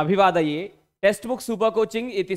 अभिवादये। Text book super coaching इति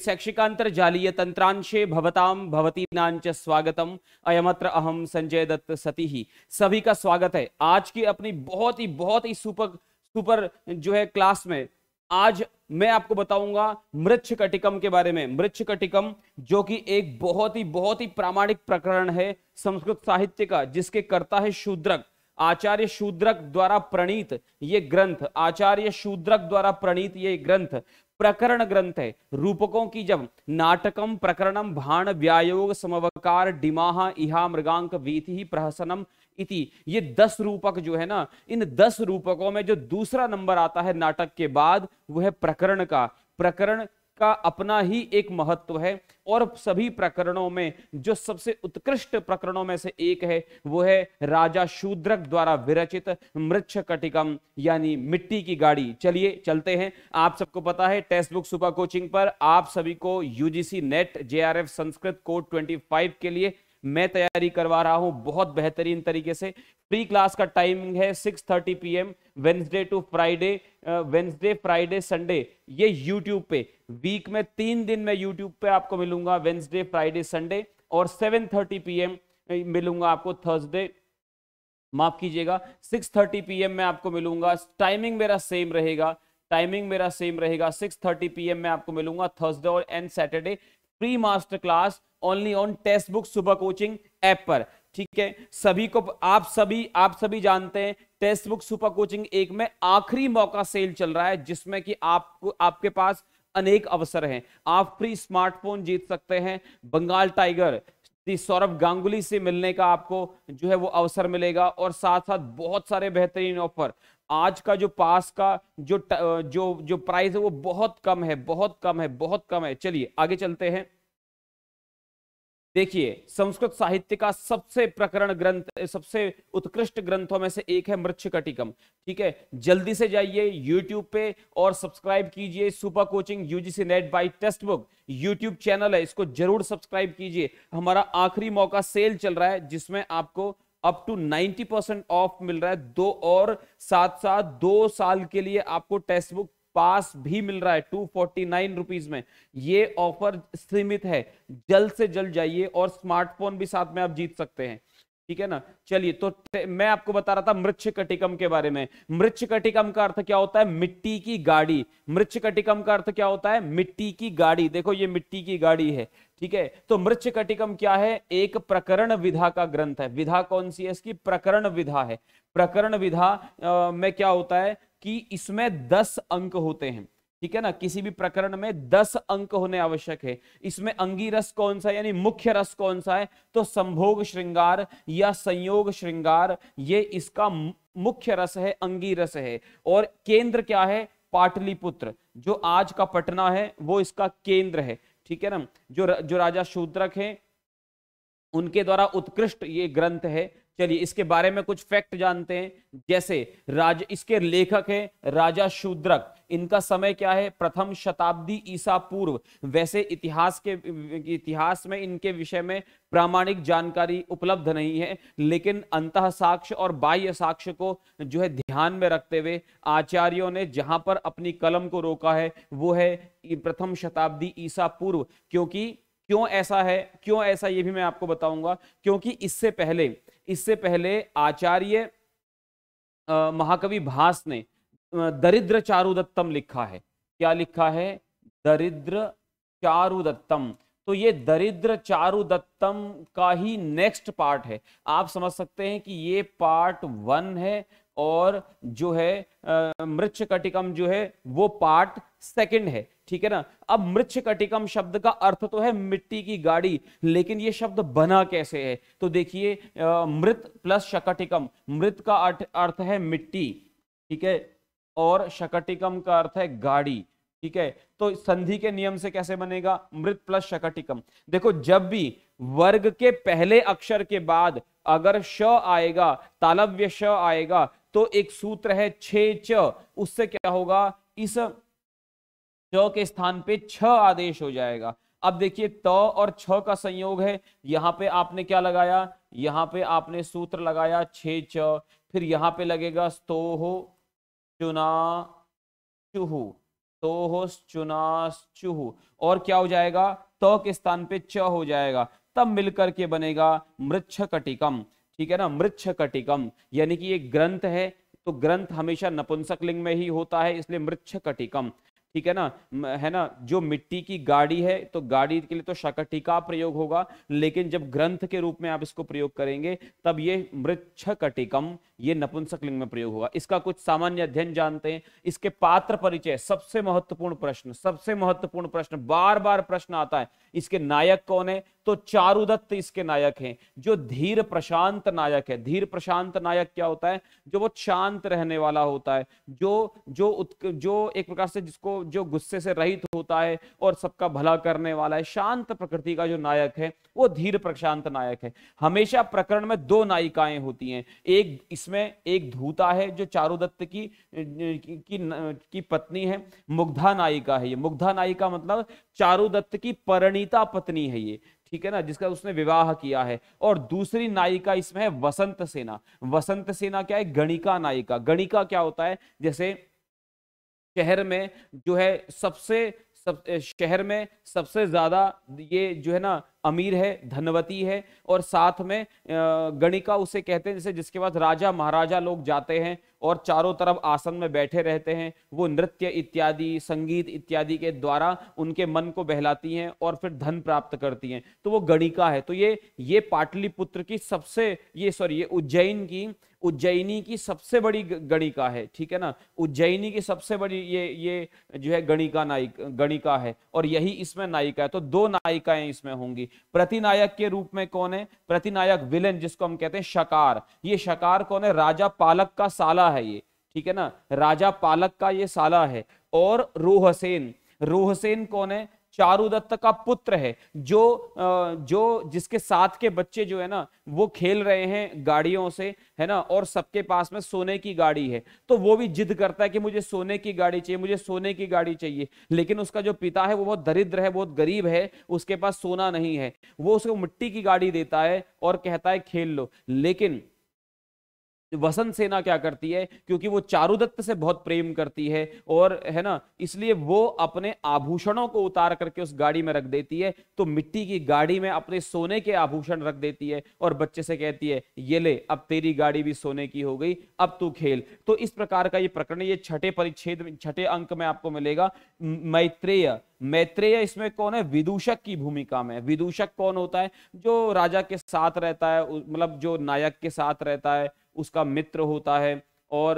तंत्रांशे भवताम भवतीनांच स्वागतम। अयमत्र अहम संजय दत्त सती। ही सभी का स्वागत है। आज की अपनी बहुत ही बहुत ही सुपर सुपर जो है क्लास में आज मैं आपको बताऊँगा मृक्ष कटिकम के बारे में। मृक्ष कटिकम जो कि एक बहुत ही बहुत ही प्रामाणिक प्रकरण है संस्कृत साहित्य का, जिसके करता है शूद्रक। आचार्य शूद्रक द्वारा प्रणीत ये ग्रंथ, आचार्य शूद्रक द्वारा प्रणीत ये ग्रंथ प्रकरण ग्रंथ है। रूपकों की जब नाटकम प्रकरणम भाण व्यायोग समवकार डिमाहा इहा मृगांक वीति प्रहसनम इति। ये दस रूपक जो है ना, इन दस रूपकों में जो दूसरा नंबर आता है नाटक के बाद, वह प्रकरण का। प्रकरण का अपना ही एक महत्व है। और सभी प्रकरणों में, जो सबसे उत्कृष्ट प्रकरणों में से एक है, वो है राजा शूद्रक द्वारा विरचित मृक्ष कटिकम यानी मिट्टी की गाड़ी। चलिए, चलते हैं। आप सबको पता है टेक्स्ट बुक सुपर कोचिंग पर आप सभी को UGC NET JRF Sanskrit code 25 के लिए मैं तैयारी करवा रहा हूँ, बहुत बेहतरीन तरीके से। प्री क्लास का टाइमिंग है 6:30 thirty P M Wednesday to Friday Wednesday Friday Sunday ये यूट्यूब पे। वीक में तीन दिन मैं यूट्यूब पे आपको मिलूँगा वेंसडे फ्राइडे संडे और 7:30 थर्टी पी एम मिलूँगा आपको थर्सडे माफ़ कीजिएगा 6:30 थर्टी पी एम में आपको मिलूँगा टाइमिंग मेरा सेम रहेगा टाइमिंग मेरा सेम रहेगा 6:30 थर्टी पी एम में आपको मिलूँगा थर्सडे और and Saturday pre master class only on text book सुबह कोचिंग ऐप पर। ठीक है? सभी को आप सभी आप सभी जानते हैं टेस्ट बुक सुपर कोचिंग एक में आखिरी मौका सेल चल रहा है, जिसमें कि आपको, आपके पास अनेक अवसर हैं। आप फ्री स्मार्टफ़ोन जीत सकते हैं। बंगाल टाइगर सौरभ गांगुली से मिलने का आपको जो है वो अवसर मिलेगा और साथ साथ बहुत सारे बेहतरीन ऑफ़र आज का जो पास का जो जो जो प्राइस है वो बहुत कम है, बहुत कम है, बहुत कम है। चलिए, आगे चलते हैं। देखिए, संस्कृत साहित्य का सबसे प्रकरण ग्रंथ, सबसे उत्कृष्ट ग्रंथों में से एक है मृक्ष कटिकम ठीक है? जल्दी से जाइए यूट्यूब पे और सब्सक्राइब कीजिए super coaching UGC NET by text book YouTube channel है। इसको ज़रूर सब्सक्राइब कीजिए। हमारा आखिरी मौका सेल चल रहा है, जिसमें आपको अप टू 90 परसेंट ऑफ़ मिल रहा है। दो और साथ साथ दो साल के लिए आपको टेक्स्ट बुक पास भी मिल रहा है टू फोर्टी नाइन रुपीज़ में। ये ऑफ़र सीमित है। जल्द से जल्द जाइए और स्मार्टफ़ोन भी साथ में आप जीत सकते हैं। ठीक है ना? चलिए तो मैं आपको बता रहा था मृक्ष कटिकम के बारे में। मृक्ष कटिकम का अर्थ क्या होता है? मिट्टी की गाड़ी। मृक्ष कटिकम का अर्थ क्या होता है? मिट्टी की गाड़ी। देखो, ये मिट्टी की गाड़ी है। ठीक है? तो मृक्ष कटिकम क्या है? एक प्रकरण विधा का ग्रंथ है। विधा कौन सी है? इसकी प्रकरण विधा है। प्रकरण विधा में क्या होता है? कि इसमें दस अंक होते हैं। ठीक है ना? किसी भी प्रकरण में दस अंक होने आवश्यक है। इसमें अंगी रस कौन सा यानी मुख्य रस कौन सा है? तो संभोग श्रृंगार या संयोग श्रृंगार, ये इसका मुख्य रस है, अंगी रस है। और केंद्र क्या है? पाटलिपुत्र। जो आज का पटना है, वो इसका केंद्र है। ठीक है ना? जो जो राजा शूद्रक है, उनके द्वारा उत्कृष्ट ये ग्रंथ है। चलिए, इसके बारे में कुछ फैक्ट जानते हैं। जैसे, राज, इसके लेखक है राजा शूद्रक। इनका समय क्या है? प्रथम शताब्दी ईसा पूर्व। वैसे, इतिहास के, इतिहास में इनके विषय में प्रामाणिक जानकारी उपलब्ध नहीं है, लेकिन अंत साक्ष्य और बाह्य साक्ष्य को जो है ध्यान में रखते हुए आचार्यों ने जहाँ पर अपनी कलम को रोका है, वो है प्रथम शताब्दी ईसा पूर्व। क्योंकि, क्यों ऐसा है? क्यों ऐसा, ये भी मैं आपको बताऊँगा। क्योंकि इससे पहले इससे पहले आचार्य महाकवि भास ने दरिद्र चारुदत्तम लिखा है। क्या लिखा है? दरिद्र चारुदत्तम। तो ये दरिद्र चारुदत्तम का ही नेक्स्ट पार्ट है। आप समझ सकते हैं कि ये पार्ट वन है। और जो है मृक्ष कटिकम जो है, वो पार्ट सेकंड है, ठीक है ना? अब मृक्ष कटिकम शब्द का अर्थ तो है मिट्टी की गाड़ी, लेकिन ये शब्द बना कैसे है? तो देखिए मृत प्लस शकटिकम, मृत का अर्थ अर्थ है मिट्टी, ठीक है? और शकटिकम का अर्थ है गाड़ी, ठीक है? तो संधि के नियम से कैसे बनेगा? मृत प्लस शकटिकम। देखो, जब भी वर्ग के पहले अक्षर के बाद अगर श आएगा, तालव्य श आएगा तो एक सूत्र है छे, च। उससे क्या होगा? इस च के स्थान पे छ आदेश हो जाएगा। अब देखिए, त और छ का संयोग है। यहाँ पे आपने क्या लगाया? यहाँ पे आपने सूत्र लगाया छे, च। फिर यहाँ पे लगेगा स्तो हो चुना चुहू चुनाश्चुह और क्या हो जाएगा? तो के स्थान पे च हो जाएगा। तब मिलकर के बनेगा मृक्ष कटिकम ठीक है ना मृक्ष कटिकम यानी कि ये ग्रंथ है तो ग्रंथ हमेशा नपुंसक लिंग में ही होता है, इसलिए मृक्ष कटिकम ठीक है ना? है ना? जो मिट्टी की गाड़ी है तो गाड़ी के लिए तो शकटी का प्रयोग होगा, लेकिन जब ग्रंथ के रूप में आप इसको प्रयोग करेंगे, तब ये मृक्ष कटिकम ये नपुंसक लिंग में प्रयोग होगा। इसका कुछ सामान्य अध्ययन जानते हैं। इसके पात्र परिचय, सबसे महत्वपूर्ण प्रश्न, सबसे महत्वपूर्ण प्रश्न बार बार प्रश्न आता है, इसके नायक कौन है? तो चारुदत्त इसके नायक हैं, जो धीर प्रशांत नायक है। धीर प्रशांत नायक क्या होता है? जो वो शांत रहने वाला होता है, जो जो जो एक प्रकार से जिसको जो गुस्से से रहित होता है और सबका भला करने वाला है शांत प्रकृति का जो नायक है वो धीर प्रशांत नायक है। हमेशा प्रकरण में दो नायिकाएँ होती हैं। एक इसमें एक धूता है जो चारुदत्त की की, की, की पत्नी है मुग्धा नायिका है ये। मुग्धा नायिका मतलब चारुदत्त की परिणीता पत्नी है ये ठीक है ना जिसका उसने विवाह किया है। और दूसरी नायिका इसमें है वसंत सेना। वसंत सेना क्या है? गणिका नायिका। गणिका क्या होता है? जैसे शहर में जो है सबसे सब शहर में सबसे ज़्यादा ये जो है ना अमीर है, धनवती है और साथ में गणिका उसे कहते हैं, जैसे जिसके पास राजा, महाराजा लोग जाते हैं और चारों तरफ़ आसन में बैठे रहते हैं, वो नृत्य इत्यादि, संगीत इत्यादि के द्वारा उनके मन को बहलाती हैं और फिर धन प्राप्त करती हैं। तो वो गणिका है। तो ये ये पाटलिपुत्र की सबसे, ये सॉरी ये उज्जैन की, उज्जैनी की सबसे बड़ी गणिका है, ठीक है ना? उज्जैनी की सबसे बड़ी ये ये जो है गणिका नायिक, गणिका है और यही इसमें नायिका है। तो दो नायिकाएँ इसमें होंगी। प्रतिनायक के रूप में कौन है? प्रतिनायक विलेन जिसको हम कहते हैं शकार। ये शकार कौन है? राजा पालक का साला है ये, ठीक है ना? राजा पालक का ये साला है। और रोहसेन। रोहसेन कौन है? चारुदत्त का पुत्र है, जो जो जिसके साथ के बच्चे जो है ना, वो खेल रहे हैं गाड़ियों से, है ना, और सबके पास में सोने की गाड़ी है। तो वो भी जिद करता है कि मुझे सोने की गाड़ी चाहिए, मुझे सोने की गाड़ी चाहिए। लेकिन उसका जो पिता है, वो बहुत दरिद्र है, बहुत गरीब है, उसके पास सोना नहीं है। वो उसको मिट्टी की गाड़ी देता है और कहता है, खेल लो। लेकिन वसंत सेना क्या करती है? क्योंकि वो चारुदत्त से बहुत प्रेम करती है और, है ना, इसलिए वो अपने आभूषणों को उतार करके उस गाड़ी में रख देती है। तो मिट्टी की गाड़ी में अपने सोने के आभूषण रख देती है और बच्चे से कहती है, ये ले, अब तेरी गाड़ी भी सोने की हो गई, अब तू खेल। तो इस प्रकार का ये प्रकरण, ये छठे परिच्छेद, छठे अंक में आपको मिलेगा। मैत्रेय मैत्रेय इसमें कौन है? विदूषक की भूमिका में। विदूषक कौन होता है? जो राजा के साथ रहता है मतलब जो नायक के साथ रहता है उसका मित्र होता है और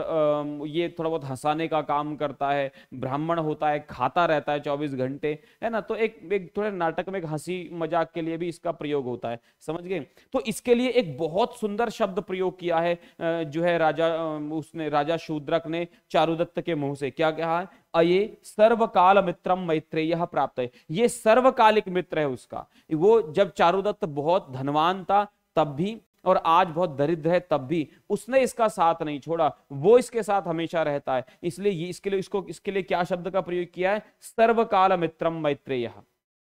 ये थोड़ा बहुत हंसाने का काम करता है, ब्राह्मण होता है, खाता रहता है 24 घंटे, है ना? तो एक एक थोड़े नाटक में एक हँसी मज़ाक के लिए भी इसका प्रयोग होता है, समझ गए? तो इसके लिए एक बहुत सुंदर शब्द प्रयोग किया है जो है राजा उसने, राजा शूद्रक ने चारुदत्त के मुँह से, क्या कहा है? अये सर्वकाल मित्रम मैत्रेय प्राप्त है। ये सर्वकालिक मित्र है उसका। वो जब चारुदत्त बहुत धनवान था, तब भी और आज बहुत दरिद्र है, तब भी उसने इसका साथ नहीं छोड़ा। वो इसके साथ हमेशा रहता है। इसलिए इसके लिए, इसको, इसके लिए क्या शब्द का प्रयोग किया है? सर्वकाल मित्रम मैत्रेय।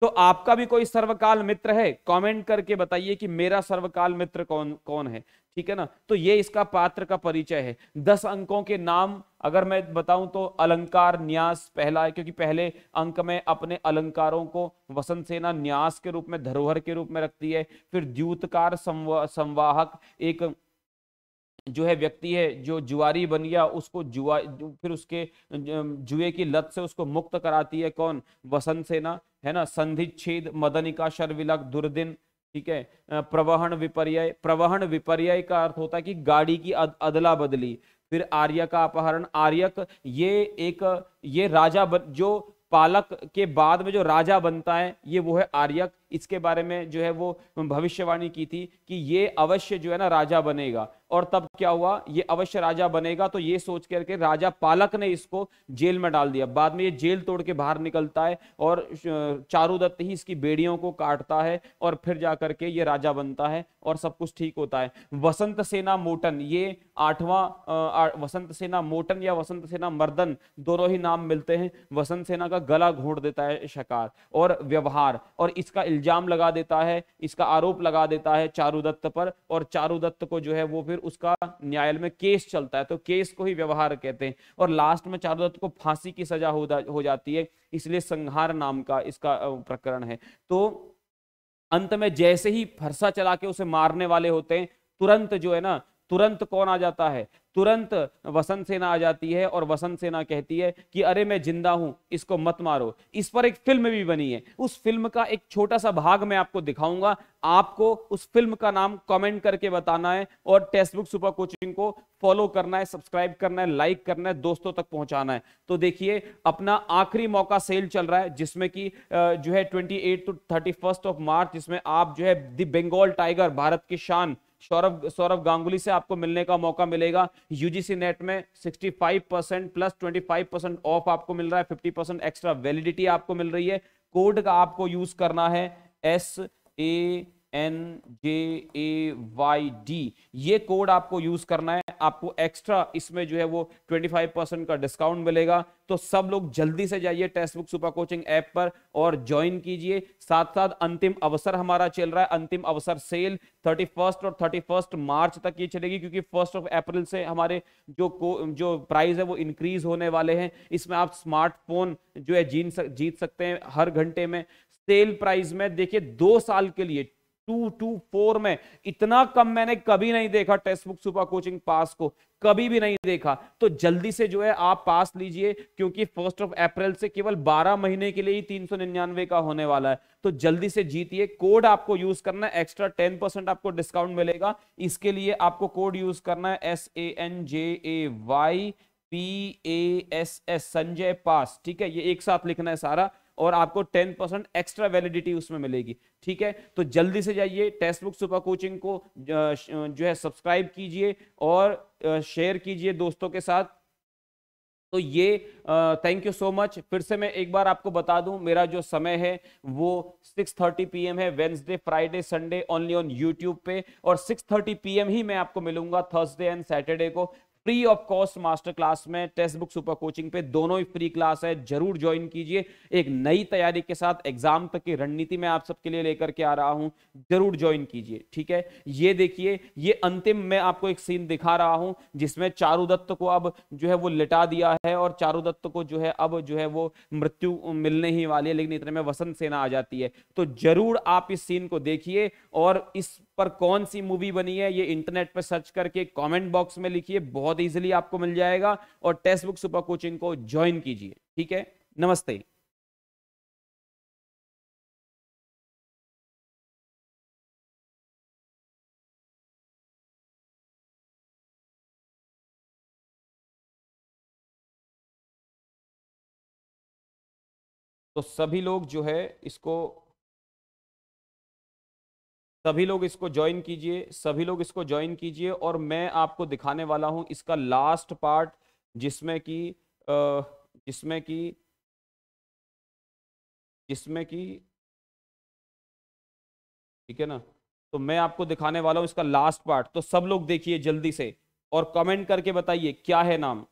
तो आपका भी कोई सर्वकाल मित्र है? कमेंट करके बताइए कि मेरा सर्वकाल मित्र कौन कौन है? ठीक है ना? तो ये इसका पात्र का परिचय है। दस अंकों के नाम अगर मैं बताऊँ तो अलंकार न्यास पहला है, क्योंकि पहले अंक में अपने अलंकारों को वसंत सेना न्यास के रूप में, धरोहर के रूप में रखती है। फिर द्यूतकार संवाहक, एक जो है व्यक्ति है जो जुआरी बन गया उसको जुआ फिर उसके जुए की लत से उसको मुक्त कराती है कौन? वसंत सेना है ना? संधि छेद मदनिका शर्विलक दुर्दिन ठीक है? प्रवहन विपर्य प्रवहन विपर्य का अर्थ होता है कि गाड़ी की अद, अदला बदली। फिर आर्य का अपहरण आर्यक ये एक ये राजा बन, जो पालक के बाद में जो राजा बनता है ये वो है आर्यक। इसके बारे में जो है वो भविष्यवाणी की थी कि ये अवश्य जो है ना राजा बनेगा। और तब क्या हुआ? ये अवश्य राजा बनेगा तो ये सोच करके राजा पालक ने इसको जेल में डाल दिया। बाद में ये जेल तोड़ के बाहर निकलता है और चारुदत्त ही इसकी बेड़ियों को काटता है और फिर जाकर के ये राजा बनता है और सब कुछ ठीक होता है। वसंत सेना मोटन, ये आठवां वसंत सेना मोटन या वसंत सेना मर्दन दोनों ही नाम मिलते हैं। वसंत सेना का गला घोट देता है शकार और व्यवहार और इसका लगा देता है इसका आरोप लगा देता है चारू दत्त पर और चारू दत्त को जो है वो फिर उसका न्यायालय में केस चलता है। तो केस को ही व्यवहार कहते हैं और लास्ट में चारू दत्त को फांसी की सजा हो, हो जाती है इसलिए संहार नाम का इसका प्रकरण है। तो अंत में जैसे ही फरसा चला के उसे मारने वाले होते हैं तुरंत जो है ना तुरंत कौन आ जाता है? तुरंत वसंत सेना आ जाती है और वसंत सेना कहती है कि अरे मैं ज़िंदा हूँ, इसको मत मारो। इस पर एक फ़िल्म भी बनी है। उस फ़िल्म का एक छोटा सा भाग मैं आपको दिखाऊँगा। आपको उस फ़िल्म का नाम कमेंट करके बताना है और टेक्स्ट बुक सुपर कोचिंग को फॉलो करना है, सब्सक्राइब करना है, लाइक करना है, दोस्तों तक पहुंचाना है। तो देखिए, अपना आखिरी मौका सेल चल रहा है, जिसमें कि जो है twenty to thirty of March, जिसमें आप जो है द बंगाल टाइगर, भारत की शान सौरभ सौरभ गांगुली से आपको मिलने का मौका मिलेगा। यूजीसी नेट में 65 परसेंट प्लस 25 परसेंट ऑफ़ आपको मिल रहा है। 50 परसेंट एक्स्ट्रा वैलिडिटी आपको मिल रही है। कोड का आपको यूज़ करना है। S A N J A Y D ये कोड आपको यूज़ करना है, आपको एक्स्ट्रा इसमें जो है वो 25 परसेंट का डिस्काउंट मिलेगा। तो सब लोग जल्दी से जाइए text book super coaching app पर और ज्वाइन कीजिए। साथ साथ अंतिम अवसर हमारा चल रहा है, अंतिम अवसर सेल थर्टी फ़र्स्ट और थर्टी फ़र्स्ट मार्च तक ये चलेगी, क्योंकि फ़र्स्ट ऑफ़ अप्रैल से हमारे जो को, जो प्राइस है वो इंक्रीज होने वाले हैं। इसमें आप स्मार्टफ़ोन जो है जीत सकते हैं हर घंटे में। सेल प्राइस में देखिए दो साल के लिए टू टू फोर में इतना कम मैंने कभी नहीं देखा text book super coaching pass को, कभी भी नहीं देखा। तो जल्दी से जो है आप पास लीजिए, क्योंकि फ़र्स्ट ऑफ़ अप्रैल से केवल 12 महीने के लिए ही तीन सौ निन्यानवे का होने वाला है। तो जल्दी से जीतिए, कोड आपको यूज़ करना है एक्स्ट्रा 10 परसेंट आपको डिस्काउंट मिलेगा। इसके लिए आपको कोड यूज़ करना है S A N J A Y P A S S Sanjay pass, ठीक है? ये एक साथ लिखना है सारा। और आपको 10 परसेंट एक्स्ट्रा वैलिडिटी उसमें मिलेगी, ठीक है? तो जल्दी से जाइए टेक्स्ट बुक सुपर कोचिंग को जो है सब्सक्राइब कीजिए और शेयर कीजिए दोस्तों के साथ। तो ये थैंक यू सो मच फिर से मैं एक बार आपको बता दूँ, मेरा जो समय है वो 6:30 पीएम है Wednesday Friday Sunday only on YouTube पे। और 6:30 पीएम ही मैं आपको मिलूँगा थर्सडे एंड सैटरडे को। Free of cost master class में टेक्स्ट बुक सुपर कोचिंग पे दोनों ही फ्री क्लास है, ज़रूर ज्वाइन कीजिए। एक नई तैयारी के साथ एग्ज़ाम तक की रणनीति में आप सबके लिए लेकर के आ रहा हूँ, ज़रूर ज्वाइन कीजिए, ठीक है? ये देखिए, ये अंतिम मैं आपको एक सीन दिखा रहा हूँ, जिसमें चारू दत्त को अब जो है वो लिटा दिया है और चारू दत्त को जो है अब जो है वो मृत्यु मिलने ही वाली है, लेकिन इतने में वसंत सेना आ जाती है। तो ज़रूर आप इस सीन को देखिए और इस पर कौन सी मूवी बनी है, ये इंटरनेट पर सर्च करके कमेंट बॉक्स में लिखिए इजीली आपको मिल जाएगा और टेक्स्ट बुक सुपर कोचिंग को ज्वाइन कीजिए, ठीक है? नमस्ते। तो सभी लोग जो है इसको सभी लोग इसको ज्वाइन कीजिए, सभी लोग इसको ज्वाइन कीजिए और मैं आपको दिखाने वाला हूँ इसका लास्ट पार्ट जिसमें कि जिसमें कि जिसमें कि, ठीक है ना? तो मैं आपको दिखाने वाला हूँ इसका लास्ट पार्ट तो सब लोग देखिए जल्दी से और कमेंट करके बताइए क्या है नाम?